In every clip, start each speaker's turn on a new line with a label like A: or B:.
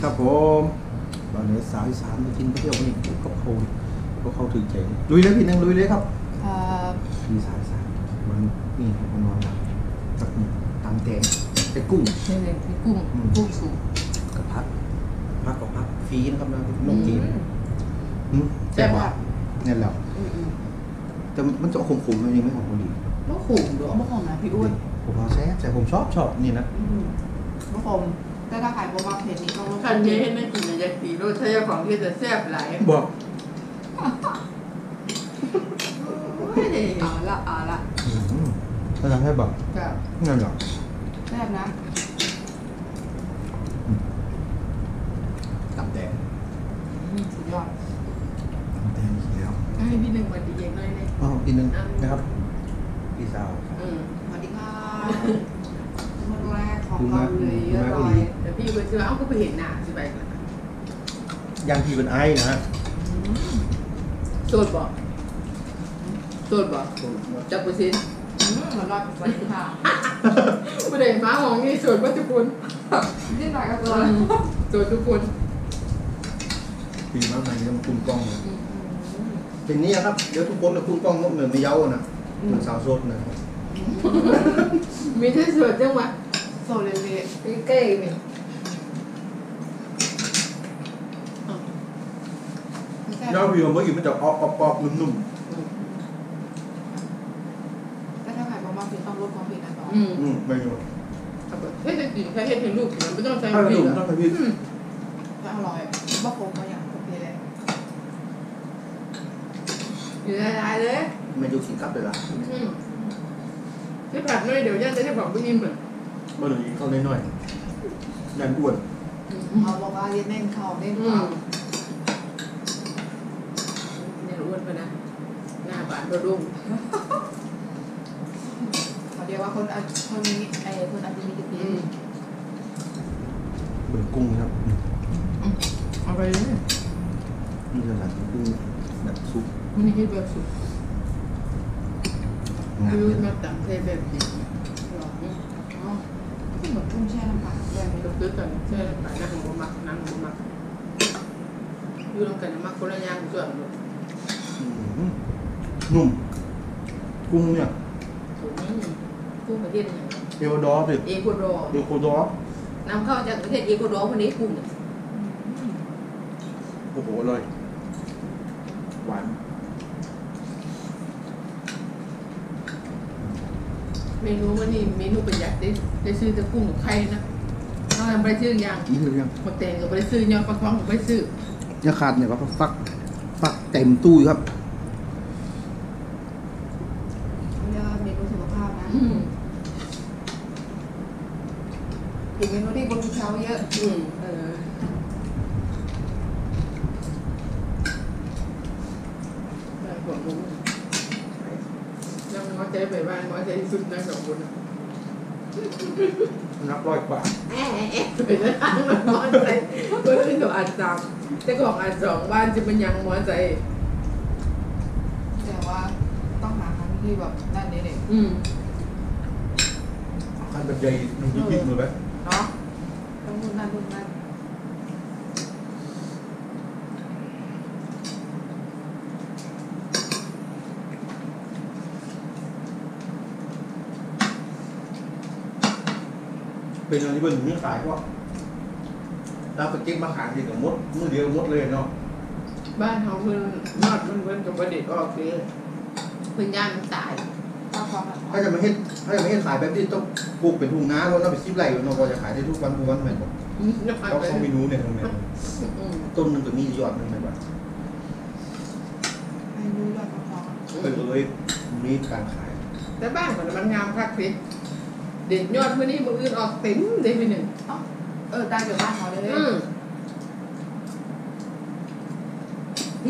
A: ดีครับผมตอนนี้สาวอีสานมากินไปเที่ยวนี่ก็เขาก็เขาถึงใจลุยเลยพี่นึงลุยเลยครับ
B: ครับ
A: มีสาวอีสานวันนี่ครับมานอนหลับกับนี่ตามแตงไอ้กุ้ง
B: นี่เลยพี่กุ้ง
A: อืม
B: กุ้งสุก
A: กับพักพักกับพักฟรีนะครับนะน้องจีนอืม
B: แซ่บ
A: ว่
B: มาก
A: เนี่ยแหละ
B: อืมอืม
A: แต่มันจะขมๆมันยังไม่หอมพอดี
B: มะขมดูเอามะขมนะพี่อ้วน
A: ผมเอาแซ่บแต่ผมชอบชอบนี่นะ
B: อืมมะขม แต่ถ้าขายบัวบางเผ็ดนี่ต้อง
C: คันนี้ให้นั่งกินยาสีรสชาติของที่จะแซ่บหลาย
A: บอก
C: ไม่ได้
B: เอาละเอาละ
A: อืมก็ทำให้แบบ
B: แบบ
A: นั่นแหละ
B: แซ่บนะ
A: ตำแตง
B: อืมสุดยอด
A: ตำแตงอีกแล้ว
C: ให้พี่หนึ่งมาดีเองหน่อยเลย
A: อ๋ออีกนึงนะครับพี่สาว
C: อืม
B: สวัสดีค่ะวันแรก ของเกาหลีอร่อย
C: แต่พี่ก็เชื่อเอ้าก็ไปเห็นหน้าสิไปกัน
A: ยังทีเป็นไอ้นะฮะ
C: โสดบอกโสดบอกจับเปอร์เซ็นต์
B: อืมอร่อยสวัสดีค่ะ
C: ไม่ได้ฟ้าหองนี่โสดว่าทุกคน
B: นี่หน่อยก็ตัว
C: โสดทุกคน
A: ปีมากในนี้มันคุณกล้องเลย
B: อืม
A: เป็นนี้ครับ เดี๋ยวทุกคนเนี่ยคุณกล้องนกเหนือไม่เย้านะเหมือนสาวโสดนะครับ
C: มีที่โสดจังวะ
B: โซเลเล่
C: พี่เก้เนี่ย
B: แซ่บ
A: ยอดวิวเมื่อกี้มันจะออกออกออกนุ่ม
B: แต่ถ้าขายบัวบางเผ็ดต้องลดความเผ็ดนะต่อ
C: อืม
A: ๆอืมไม่ยุ่ง
C: เฮ้ยจะกินแค่เห็ดเห็นลูกมันไม่ต้องใช้
A: ถ้า
C: พริ
A: ดุ่
C: ก
A: มต้องไปพี่
C: อืม
B: ถ้าอร่อยบะโคงก็อย่างโอเคเลย
C: อยู่ในร้านเลย
A: ไม่ยุ่งสิครับเลยล่ะ
C: อืมที่ผัดน้อยเดี๋ยวย่าจะได้บอกพี่นิ่มเหมือน
A: มาเลยเข้าน้อยๆยันอ้วน
B: เขาบอกว่าเน้นเขาเน้น
C: อื
B: เขา
C: มเนี่ยอ้วนไปนะ หน้าบานกระดุม
B: เขาเรียกว่าคนอาคนนี้ไอ้คนอาจจะมีจุด
C: อื
B: ยื
C: ม
B: น
A: เหมือนกุ้งครับ
C: เอาไปเลย
A: นี่คือหลังกุ้งแบบซุป
C: มันนี่คือแบบสุด
A: งาม
C: คือ
A: เลย
C: มาตังเทแบบนี้
B: หรออ๋อที่ เหมือนกุ้งแช่น้ำปลาด้วยไหม
C: กับตื้อกันใช่ไปนั่งบ่มักนั่งบ่มักอยู่ตรงกันมักคนละอย่างส่วนลูก
A: อืมนุ่ม กุ้งเนี่ย
C: อืมกุ้งประเทศเนี่ย
A: เอลดอร์สิ
C: เอกวาดอร์
A: เอลโคดอร์
C: นำเข้าจากประเทศเอกวาดอร์คนนี้กุ้งเนี่ย
A: โอ้โหอร่อยหวาน
C: เมนูวันนี้เมนูประหยัดได้ได้ซื้อแต่กุ้งกับไข่นะเราทำไปซื้ออย่าง
A: นี่คือยัง
C: หมดแตงก็ไปซื้อยอดปลาทองก็ไปซื้อ
A: ยังขาดเนี่ยว่าฟักฟักเต็มตู้ครับ
B: เขาเรียกว่าเมนูสุขภาพนะ
C: อืม
B: อีกเมนูที่บนเช้าเยอะ
C: อืม
B: เออ
C: ได้ของมึง ยังมอใจไปบ้านมอใจที่สุดนั่งสองคนนะ
A: นับร้อยกว่า
C: แอะแอะแอะไปแล้วนั่งมอใจเพื่อนก็อ่านสามแต่ของอ่านสองบ้านจะเป็นยังมอใจ
B: แต่ว่าต้องหาครั้งที่แบบนั่นนี่เนี่ย
C: อืม
A: ขันแบบใหญ่หนึ่งพิกมือไหม
B: เนาะต้องนู่นนั่นนู่นนั่น
A: เป็นอะไรที่เป็นเนื้อขายก็เราไปเก็บมาขายดีกับมดมือเดียวมดเลยเนาะ
C: บ้านเขาเพิ่นนอดเพิ่นเพิ่นกับประเด็กออกเด้เพิ่นย่านมันตาย
B: ข้าวพร้อม
A: ถ้าจะมาเฮ็ดถ้าจะมาเฮ็ดขายแบบนี้ต้องปลูกเป็นทุ่งนาแล้วเราไปซิบไรเนาะพอจะขายได้ทุกวันทุกวันเหมือนกัน
C: จะขาย
A: เรา
C: ไป
A: เขาเมนูเนี่ยตรงนี้
C: อืม
A: ต้นหนึงก็มียอดหนึงไหมบ้าง
B: ให้รู้ยอดข้าวพร้อม
A: เออเลยมีการขาย
C: แต่บ้านมันมันงามคักสิ เด็ดยอดมื้อนี้มื้ออื่นออกเต็มได้ไปหนึ่ง
B: เออได้เดี๋ยวบ้านเขาเลย
C: อืม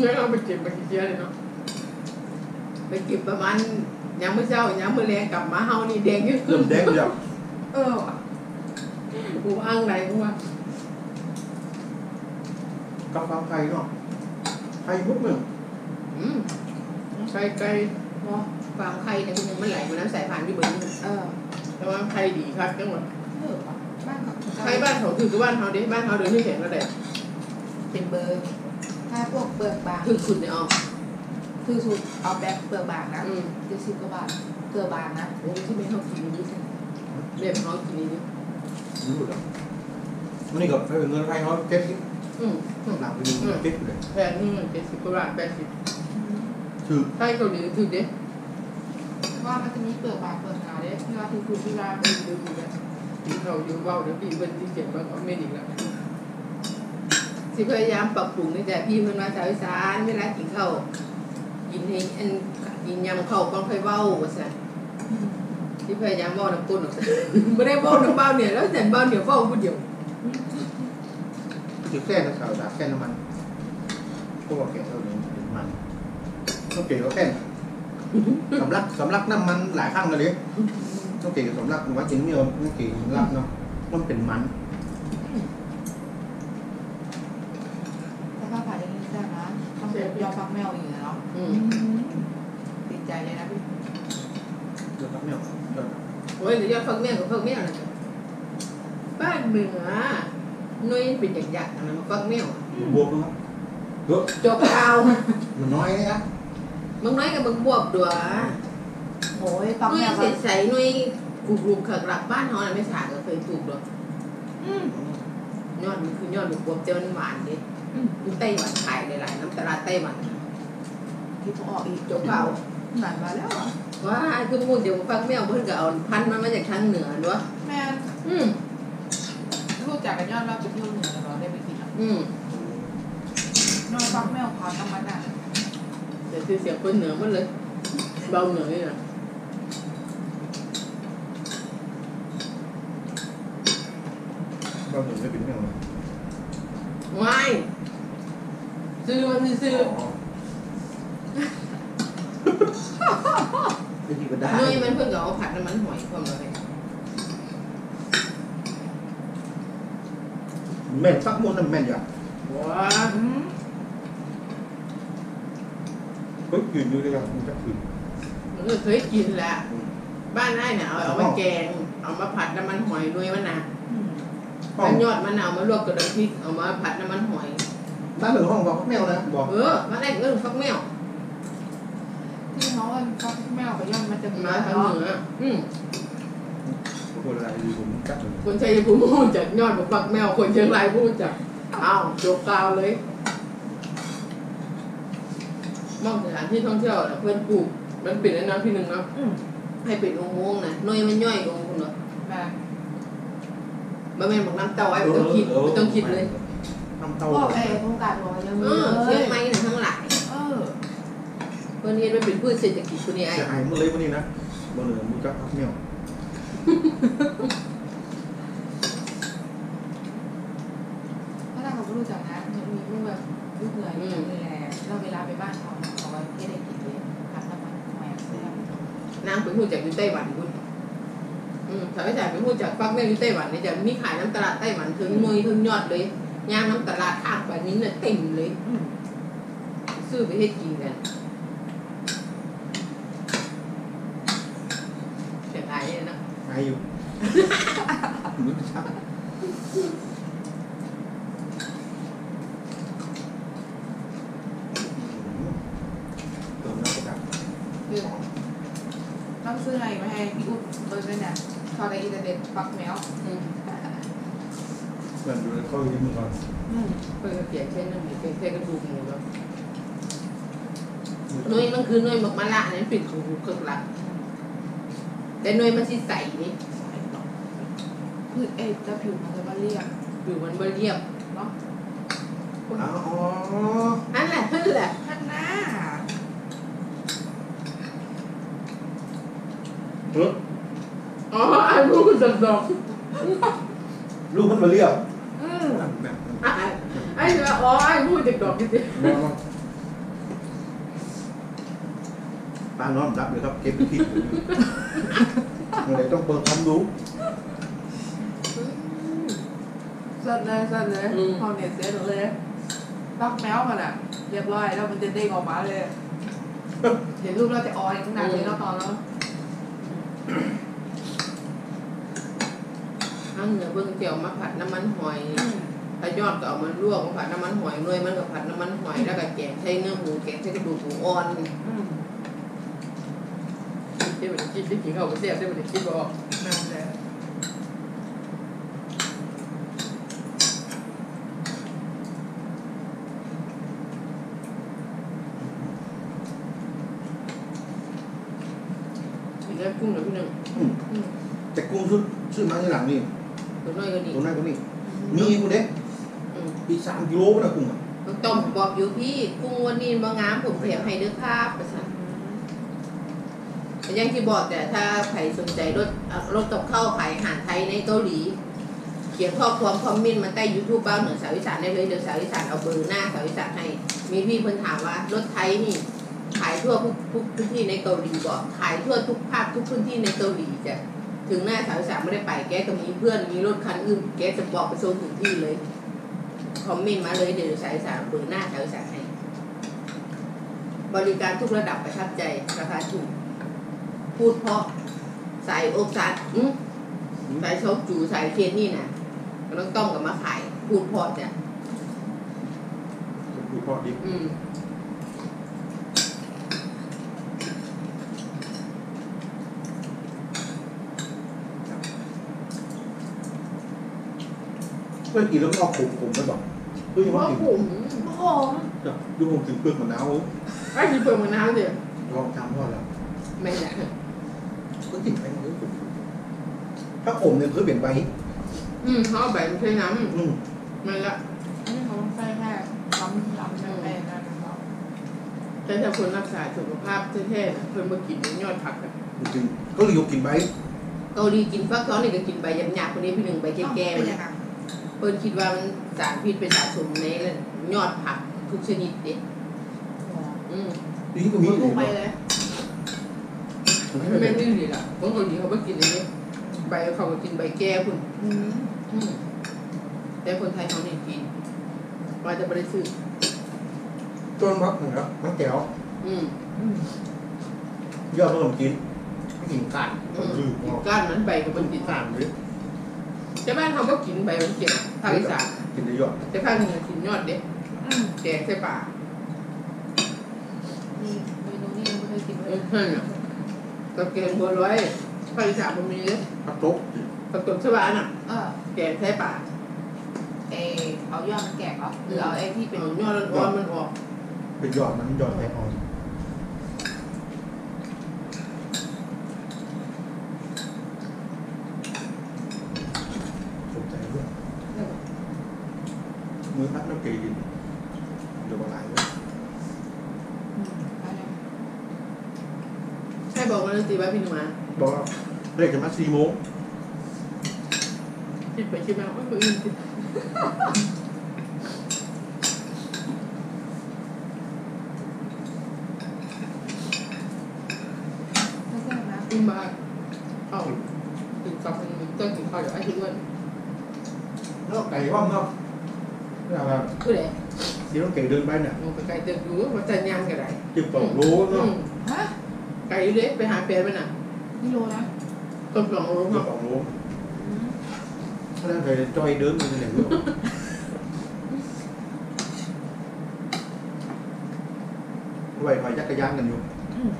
C: งั้นเอาไปเก็บไปกี่เจียเลยเนาะไปเก็บประมาณยามมื้อเช้ายามมื้อแลงกลับมาเฮานี่แดงยิ่งขึ้
A: เริ่
C: น
A: มแดงแล้ว
B: เออว่ะ
C: กูอ้างไหนกูว่า
A: กับฟาร์มไข่เนาะไข่มุดเมือง
C: อืมไก่ไก่
B: เนาะ
C: ฟาร์มไข่เนี่ยคุณยังไม่ไหลมาน้ำสายพานที่เบิร์น
B: เออ
C: แต่ว่าไข่ดีครับจังหวะ
B: เออว่ะบ้านเขา
C: ใครบ้านเขาถือกับบ้านเขาดิบ้านเขาเดินที่เห็นแล้วเด็
B: เป็นเบอร์ถ้าพวกเปลือกบาง
C: ถือขุดเนี่ยเอา
B: คือสูตรเอาแบบเปลือกบางนะ
C: อืม
B: เจ็ดสิบกว่าบาทเปลือกบางนะ
C: โอ้ที่ไม่เขากินนี่ใช่เรียบเขากินนี่
A: รู้หรอมันนี่กับเงินไทยเขาเก็บ
C: อืมอืม
A: หลังไปดูเก็บเลย
C: แพงนึงเจ็ดสิบกว่าบาทแปดสิบ
A: คือ
C: ใช่เกาหลีถือเด้
B: ว่ามันจะมีเปลือกบางเปลือกหนาเด้ที่ว่าที่คุณที่ว่า
C: ไม่ดูดูเลยที่เขาอยู่เบาเดี๋ยวพี่เบิ้ลที่เจ็บมันก็ไม่ดีแล้วสิพยายามปรับปรุงนี่แต่พี่มันมาสาวอีสานเวลากินข้าวกินให้อันกินยำข้าวต้องค่อยเว้าว่าซั่นที่พยายามเว้าน้ำก้นออกซะไม่ได้เว้าน้ำเบ้าเนี่ยแล้วแต่เบ้าเนี่ยเว้าผู้เดียว
A: คือแค่น้ำขาวดาแค่น้ำมันพวกแกเท่านี้มันต้องเก๋ก็แค่ สำลักสำลักน้ำมันหลายครั้งเลยต้องเก๋กับสำลักว่าจริงไม่ยอมต้องเก๋สำลักเนาะมันเป็นมัน
B: แต่ข้าวผัดอย่างนี้ได้นะต้องยอมฟักแมวอีกเนาะ
C: อืม
B: ติดใจเลยนะพี่
A: เดี๋ยวครับไม่เอา
C: โอ้ยเดี๋ยวยอดฟักแม่กับฟักแม่นะจ๊ะบ้านเหนือหน่วยเป็นหยักๆอันนั้นมาฟักแม่
A: บวกนะครับเยอะ
C: จบเอา
A: มันน้อยเลยนะ
C: มึงน้อยกับมึงบวบดัว
B: โอ้ยฟัก
C: หน่ว
B: แม
C: ยวใสๆหน่วยกรุบๆขักหลักบ้านเขาน่ะไม่สาก็เคยถูกดอก
B: อืม
C: ยอดมันคือยอดบวบเจ้ามันหวานดิ
B: อืม
C: อยู่ไต้หวันขายหลายๆน้ำตลาดไต้หวัน
B: ที่เขาออกอีก
C: จบเอา
B: หนานมาแล้วอะ
C: ว่าคือมึงเดี๋ยวฟักแม่เพิ่นก็เอาพันธุ์มันมาจากทางเหนือด้วย
B: แม่
C: อืม
B: รู้จักกันยอดว่าไปเที่ยวเหนือแล้วได้ไปกินอะ
C: อืม
B: น้อยฟักแมวพาธรรมดา
C: เดี๋ยวคือเสียงคนเหนือหมันเลยเบาเหนือนี่นะ
A: ก็หนึ่งไม่เป็นไม่ เอา
C: ว้ายซื้อมันซื้อ
A: วิธีก็ได้
C: หน่วยมันเพิ่งก็เอาผัดน้ำมันหอยความเลย
A: แม่นฟักมดนั่นแม่นอยู่
C: ว้า
B: อืม
A: เฮ้ยยืนอยู่ด้วยกันมันจะคืน
C: มันก็เคยกินแหละบ้านไอ้เนี่ยเอาเอามาแกง เอามาผัดน้ำมันหอยด้วยมันนะ
B: อืม
A: ห้อ
C: อั
A: ง
C: นยอดมะนาวมาลวกกับน้ำพริกเอามาผัดน้ำมันหอย
A: บ้านหรือห้องบอกแมวนะบอก
C: เออมาแรกเรื่องฟักแมว
B: ที่เขาว่าฟักแมวกับยอดมันจะมี
C: มาทาง
B: เนาะ
C: เหนืออืม
A: คนอะไรอยู่ผมจับเลย
C: คนชัยภูมิพูดจากยอดบอกฟักแมวคนเชียงรายพูดจากอ้าวจบกาวเลย มองสถานที่ท่องเที่ยวนะเพื่อนปลูกมันเป็นอันนั้นที่หนึ่งเนาะ
B: อืม
C: ให้เป็นอุโมงค์นะหน่วยมันย่อยลงคุณเนาะ
B: แบบ
C: บ่แม่นบอกน้ำเต้าไว้ไม่ต้องคิดไม่ต้องคิดเลย
A: น้ำเต้า
B: พวกเอโครงการบอกยัง
C: เอ
B: มี
C: อ
B: เล
C: เชีย
B: ย
C: งใหม่นะทั้งหลาย
B: เออ
C: เพื่อนเรียนมันเป็นพืชเศรษฐกิจคุณนี่ไอ้
A: เสียหายหมดเลยวันนี้นะบนเหนือมูจับฟักแมว
B: ถ้าเราไม่รู้จักนะมันมีลูกแบบลูกเหนื่อยอย่างนี้แหละ เราเวลาไปบ้านเขาเขาว่าไม่ได้กินเลยผัดน้ำมันทำไมเสีย
C: นางเป็นผู้จากอยู่ไต้หวันคุณอืมสาวจ่ายเป็นผู้จากฟักแม่อยู่ไต้หวันเนี่ยจะมีขายน้ำตลาดไต้หวันถึงหน่วยถึงยอดเลยย่างน้ำตลาดข้างแบบนี้เนี่ยเต็มเลย
B: อืม
C: ซื้อไปให้กินกันเสียดายเลยนะ
A: หายอยู่รู้จักเติมน้ำกระดับ
B: คือต้องซื้ออะไรมาให้ พี่อุ๊บเบอร์ด้วยเนี่ยเขาในอินเทอร์เน็ตฟักแมว
C: อืม
A: เหมือนดูเขาอยู่มือก่อน
B: อืม
C: เพื่อเปลี่ยนเช่นนึงเปลี่ยนเช่นกระดูกหมูแล้วหน่วยมันคือหน่วยหมกมะละนั่นเป็นของเครื่องหลักแต่หน่วยมันสิใสนี่
B: คือเอ๊ะจะผิวมันจะมาเรียบ
C: อยู่มันบ่เรียบ
B: เนาะ
A: อ๋อ
C: อันแหละนั่นแหละ
B: ท่านหน้า
A: เออ
C: อ๋อไอ้พูดดอกดอก
A: ลูกมันมาเรียบ
B: อืม
A: แบบ
C: ไอ้ไอ้เนี่ยอ๋อไอ้พูดดอกดอกจริง
A: ป้านอนรับเลยครับเก็บไปที่ผมเลยต้องเปิดทำดู
B: สั่นเลยสั่นเลยพอเน็ตเซ็ตเลยฟักแมวมันอะ เรียบร้อยแล้วมันจะเด้งออกมาเลย เดี๋ยวรูปเราจะออนขนาดนี้เราตอนแล้ว
C: ๆข้างเหนือเบิ่งเจียวมาผัดน้ำมันหอยถ้ายอดก็เอามาลวกมาผัดน้ำมันหอยหน่วยมันก็ผัดน้ำมันหอยแล้วก็แกงใช้เนื้อหมูแกงใช้กระดูกหมูอ่อน
B: อืม
C: เดี๋ยวมันจะคิดได้กินข้าวกับเสียบเดี๋ยวมันจะคิดบ่ออก
B: นั่นแหละ
C: มีได้กุ้งเหรือพี่หนึ่ง
A: อืม
C: อืม
A: แต่กุ้งซื้อซื้อมาที่หลังนี่
C: ตัวน้อยก็ดี
A: ตัวนั้นก็นี่มีกูเด็ก
C: อืม
A: อีกสามกิโลนะกุ้งอะ
C: น้องต้อมบอกอยู่พี่กุ้งวันนี้บางงามผมแถมให้เด้อครับประสานแต่อยังที่บอกแต่ถ้าใครสนใจรถเอ่อรถกับข้าวขายอาหารไทยในเกาหลี เขียนข้อความคอมเมนต์มาใต้ยูทูบบ้านเหนือสาวอีสานได้เลยเดี๋ยวสาวอีสานเอาเบอร์หน้าสาวอีสานให้ มีพี่เพิ่นถามว่ารถไทยนี่ขายทั่วทุกทุกพื้นที่ในเกาหลีบอกขายทั่วทุกภาคทุกพื้นที่ในเกาหลีจ้ะ ถึงหน้าสาวอีสานไม่ได้ไปแกก็มีเพื่อนมีรถคันอื่นแกจะบอกไปโซนถึงที่เลยคอมเมนต์มาเลยเดี๋ยวสายสารเบอร์หน้าสายสารให้บริการทุกระดับประทับใจราคาถูก พูดเพราะใส่อกสัตว์อื้อใส่ชกจูใส่เทียนนี่นะก็ต้องต้มกับมาขาย พูดเพราะจ้ะ
A: กูพอดี
C: อืม
A: เพื่อนกินแล้วงอกขุ่มขุ่มไม่บอกเพื่อนยัง
C: เพ
A: ว่า
C: ราะ
A: กิน
C: ผม
B: หอม
A: ดูผมถึงเปลือกมะนาว
C: ไอ้ที่เปิดมะนาวเดี๋ยว
A: ลองทำว่าแล้ว
C: ไม่แหละ
A: ก็กินไปมันก็ขุ่มถ้าขมเนี่ยคือเปลี่ยนไป
C: อืมเขาเอาใบมันใช้น้
A: อืมำ
C: ไม่ละ
B: อันนี้เขาต้องใส่แค่ล้ำล้ำแม่แม่นั่นเนาะ
C: แต่ถ้าคนรักษาสุขภาพแท้ๆนะเพิ่นมากินยอดผักอะ
A: จริงๆก็เลยยกกินไป
C: เกาหลีกินฟักทองนี่ก็กินใบหยาบๆคนนี้พี่หนึ่งใบแก่ๆ
B: เป็
C: มันน
B: ยังไง
C: เพิ่นคิดว่ามันสารพิษไปสะสมในยอดผักทุกชนิดเด็ดอืม
A: นี่ก็มี
B: ลูกไปเลย
C: ไม่ดื้อเลยล่ะคนเกาหลีเขาไม่กินอันนี้ใบเขาก็กินใบแก่คุณ
B: อืม
C: อืมแต่คนไทยเขาเนี่ยกินว่าจะไม่ได้ซื้อ
A: จนพักหนึ่งแล้วมันแก้ว
C: อืม
B: อืม
A: ยอดขนมจีนไม่กินกาด
C: อื
A: ก็
C: ม
A: คือ
C: กินก้านมันใบกับมันกิน
A: กาดเลย
C: แต่บ้านเขาก็กินใบมันเก็บภาคอีสาน
A: กินได้ยอด
C: แต่ภาคเหนือกินยอดเด็ด
B: อืม
C: แกงใส่ป่า
B: นี่เมนูนี้ยังไม่เคยกินเล
C: เอยอนั่นน่ะกับแกงบัวลอยภาคอีสานมันมีเลย
A: พักโต๊ะ
C: กับต้มชวาน่ะ
B: เออ
C: แกงใส่ป่า
B: เออเอายอดมันแกะเหรอหรือเอาไอ้ที่
C: เป็
B: เป็นน
C: ยอดร้อนๆมันออก
A: เป็นยอดมันยอดแพงอ่อนสนใจด้วยมือพัดน้ำเกลือกินเดี๋ยวมาหลายเลย
B: อืมอะไร
C: ให้ บอกมาเลยสิว่าพี่หนุ่มมา
A: บอกว่าเรียกกันมาสี่โมง
C: คิดไปคิดมาว่าคนอื่นสิ
B: ไม่ใช่นะ
C: กินมาเอาถึงสองพันหนึ่งต้นถึงข้าวเดี๋ยวไอ้ที่อ้วน
A: แล้วไก่ว่างเนาะนี่อะไร
C: คือไหน
A: ที่น้องเก๋เดินไปเนี่ย
C: ลงไปไกลเติมดูว่าจะย่างกันไร
A: จิบสองโลเนาะ
B: ฮะ
C: ไก่เล็กไปหาแฟนมันน่ะ
B: นี่โลนะ
C: ต้นสองโล
A: จิบ
C: เนาะ
A: สองโล
B: อืม
A: แล้วเคยจอยเดินไปไหนด้วยไว้คอยจักรยานกันอยู่
B: อืม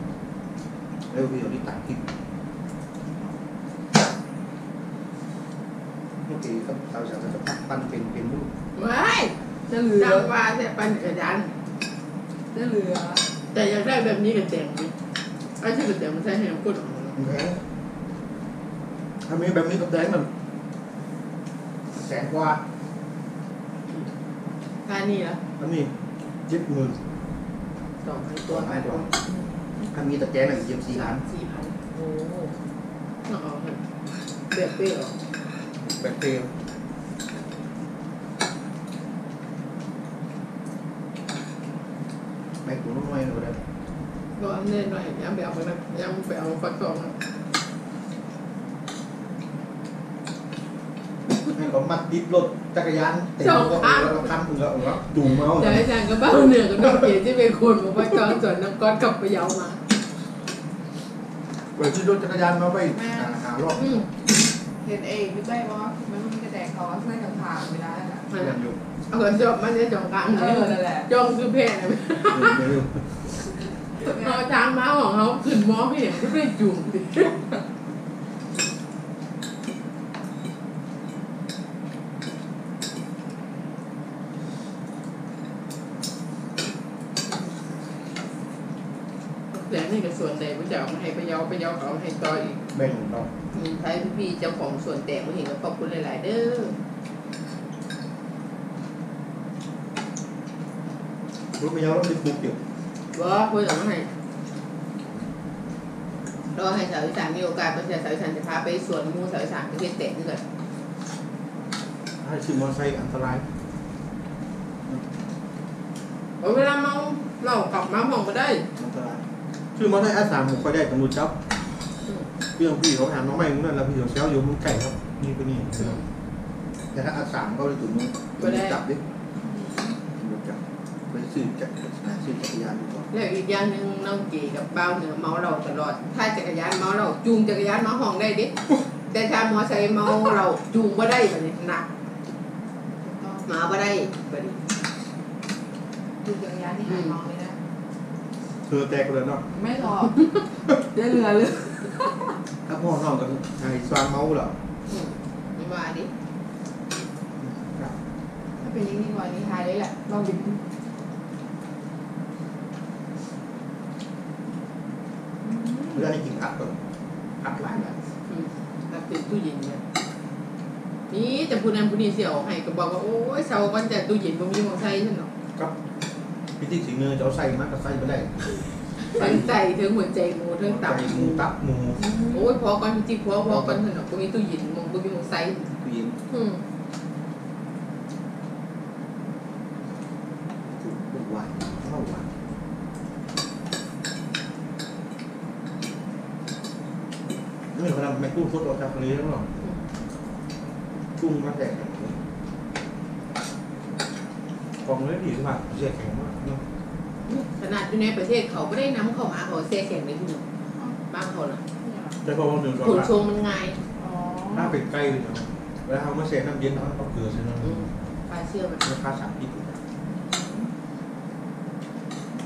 A: เร็วพี่เดี๋ยวนี้ตัดคลิปเมื่อกี้ก็เราจะจะพักปั้นเป็นเป็นรูป
C: ว้าย
B: จะเหลือ
C: จังว่าแต่ปันกระดาน
B: จะเหลือ
C: แต่อยากได้แบบนี้กับแต่งไห มไอ้ที่กับแต่งมันใช้แฮมกุ้ง
A: แพงถ้ามีแบบนี้กับแดงมันแสนกว่า
C: ค่านี่ละ
A: อันนี้เจ็ดหมื่น
C: สองพันตัว
A: ไม่ตัวถ้ามีตะแกรงหนึ่งเจ็ดสี่พัน
C: สี่พันโอ้น่าเอาเถอะแบบเปรี้ยว
A: แบคเทียแบคตัวน้อยๆเลย
C: ก็อันเน้นหน่อยยังไปเอาไปนะยังไปเอาฟักทองนะ
A: ให้เขามัดดิบรถจักรยานเต็มก็แล้วคันถึงแล้วแล้วจูเมาส์
C: เดี๋ยวอาจารย์ก็บ้าเหนือก็ต้องเขียที่เป็นคนของฟักทองส่วนน้ำก้อนกลับไปเยามา
A: เปิดที่รถจักรยานมาไปหารอบ
C: อืม
B: เห็นเองอยู่ใกล้ว่ามันมันกระแดกเขาใส่กระถางเวลาน่ะ
C: มัน
A: ยังอยู่
C: เอากระจกมันจะจองกลาง
B: เออนั่นแหละ
C: จองคือเพศนะ
A: ยังอยู่
C: เอาทางมาของเขาขึ้นมอไม่เห็นก็ได้จุ่มดิแล้วนี่ก็ส่วนใดพระเจ้ามาให้พะเยาพะเยาเขาให้ต่ออีก
A: แบ่งเรา
C: อืมใช้พี่เจ้าของส่วนแตกมาเห็นก็ขอบคุณหลาย ๆ เด้อ
A: รู้ไหมยังเราไม่ถูกเกี่ยว
C: ว่าคุยกับมาให้รอให้สาวอีสานมีโอกาสไประชาสาวอีสานจะพาไปสวนมูสาวอีสานประเทศแตกนี่ก่อน
A: ถ้าชื่อมอไซค์อันตราย
C: เอาเวลาเมาเรากลับมาห้องก็ได้
A: อันตรายชื่อมอไซค์อาสามผมก็ได้ตำรวจจับเรื่องพี่เขาถามน้องใหม่มึงนั่นแล้วพี่เขาเช้าอยู่มึงไก่ครับ นี่ก็นี่แต่ถ้าอาสามก็เลยจุดมึง
C: ก็ได้
A: จับดิจับไปซื้อจัก
C: แล้วอีกอย่างหนึ่งน้องเก๋กับเบ้าเหนือเมาเราตลอด ถ้าจักรยานเมาเราจูงจักรยานมาห้องได้ดิแต่ถ้ามอไซค์เมาเราจูงบ่ได้แบบนี้หนักมาบ่ได้แบบนี้
B: ดูจักรยานที่หายมองเลยนะ
A: เธอแตกเลยเนาะ
B: ไม่หรอกเรือเรือเลย
A: ถ้าพ่อน้องกับไอ้สวางเมาเหรอ
C: อืมไม่ว่าดิ
A: ครับ
B: ถ้าเป็นยิ่งกว่านี้ทายเลยแหละลองบิ น
A: เพื่อนให้กินผักก่อนผักหลายแบบ
C: อืมนับติดตู้เย็นเนี่ยนี่แต่ผู้นั้นผู้นี้เสียออกให้ก็บอกว่าโอ้ยเสาวันแต่ตู้เย็นบ่มีหมองใส่ฉันหรอก
A: ครับพิธีสิงเงินจะเอาใส่มากกับใส่ไม่ได้
C: ใส่ใจถึงหัวใจหมูถึงตับ
A: ใส่
C: ห
A: หมู
C: มู
A: ตับหมู
C: โอ้ยพอก่อนพี่จิ๊กพอพอก่อนเถอะเนาะบ่มีตู้เย็นหมองบ่มีหมองใส่
A: ผู้หญิง
C: อืม
A: ลูกหวานเข้าหวานนี่เขาทำแม่ กุ้งสดออกจากทะเลแล้วหรอกุ้งมาแดกกองเลยดีใช่ป่ะเสียแข็งมากเนาะ
C: ขนาดอยู่ในประเทศเขาไม่ได้นำเข้ามาเขาแซ่แข็งเลยพี่น้องบ้านเขาน่ะ
A: แต่พอวันหนึ่งสอง
C: ขน
A: วัน
C: ส่งมันง่าย
B: อ๋อ
A: ถ้าเป็นใกล้เลยเนาะแล้วเขามาเสียน้ำเย็นเขาต้องเกลือใช่ไหม
C: อืมปลาเชื่อมัน
A: ราคาสามพิษ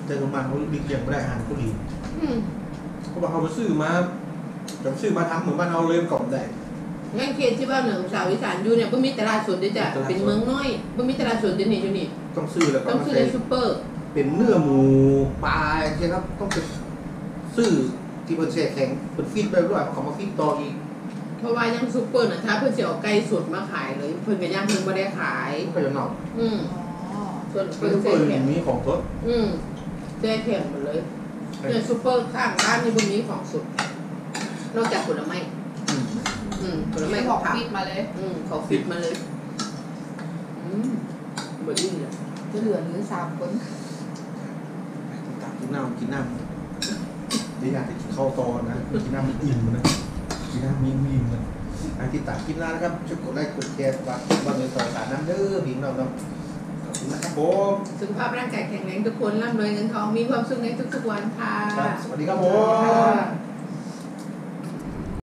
A: แต่โรงพยาบาลเขาดิเลียงไม่ได้อาหารเขาดี
C: อืม
A: เขาบอกเขามาซื้อมา จะซื้อมาทำเหมือนบ้านเราเลยกล่อมได้
C: งั้นเขตที่บ้านเหนือของชาวอีสานอยู่เนี่ยบ่มีตลาดสดเด้อจ้ะ
A: ตลาดสด
C: เป็นเมืองน้อยบ่มีตลาดสดเดี๋ยวนี้อยู่นี่
A: ต้องซื้อแล้วก็
C: ต้อง
A: มา
C: ซื้อ
A: ใส่
C: ในซูเปอร์
A: เป็นเนื้อหมูปลาใช่ครับต้องไปซื้อที่เป็นเศษแข็งเป็นฟีดไปด้วยเขามาฟีดต่ออีก
C: เพราะว่ายังซูเปอร์น่ะถ้าเพิ่นสิเอาไก่สดมาขายเลยเพิ่นก็ย่างเพิ่นบ่ได้ขาย
A: ก็จะเน่า
C: อืม
B: อ๋อ
C: ส่วน
A: เป็
C: เพิ่
A: น
C: น
A: ทุก
C: เซ็
A: คน
C: แข็ง
A: มีของทด
C: อืมแซ่แข็งหมดเลยเนี่ยซูเปอร์ข้างบ้านนี่บ่มีของสด นอกจากผลไม้
A: อืม
C: อืมผลไม้
B: ไม่บ
C: กั
B: อบก
C: ผัก
B: ปิดมาเลย
C: อืมเขาฟิตมาเลยอืมบ่ดีเลย
B: จะเหลือหรือสามคน
A: ตักกินน้ำกินน้ำเดี๋ยวอยากจะกินข้าวตอนนะ กินน้ำมันอิ่มนะ กินน้ำมีอิ่มนะไอ้ที่ตักกินน้ำนะครับช่วยกดไลค์กดแชร์ว่าว่าเงินต่อสารน้ำเด้อพิมพ์เราเนาะขอบคุณนะครับผม
C: สุขภาพร่างกายแข็งแรงทุกคนร่ำรวยเงินทองมีความสุขในทุกๆวันค่ะ
A: ครับสวัสดีครับผม
B: ค่ะ